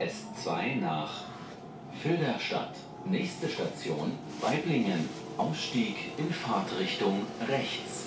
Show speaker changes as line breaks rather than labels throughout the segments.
S2 nach Filderstadt. Nächste Station Weiblingen. Ausstieg in Fahrtrichtung rechts.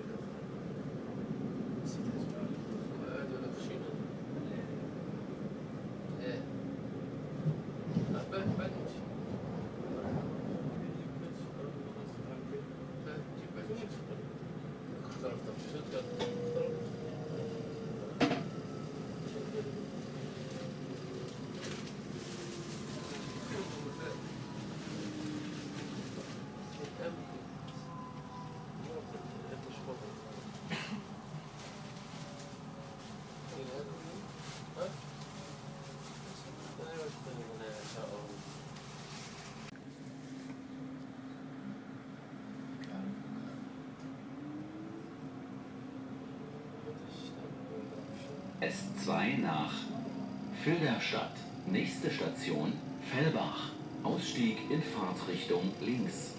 S2 nach Filderstadt. Nächste Station Fellbach. Ausstieg in Fahrtrichtung links.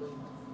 Thank you.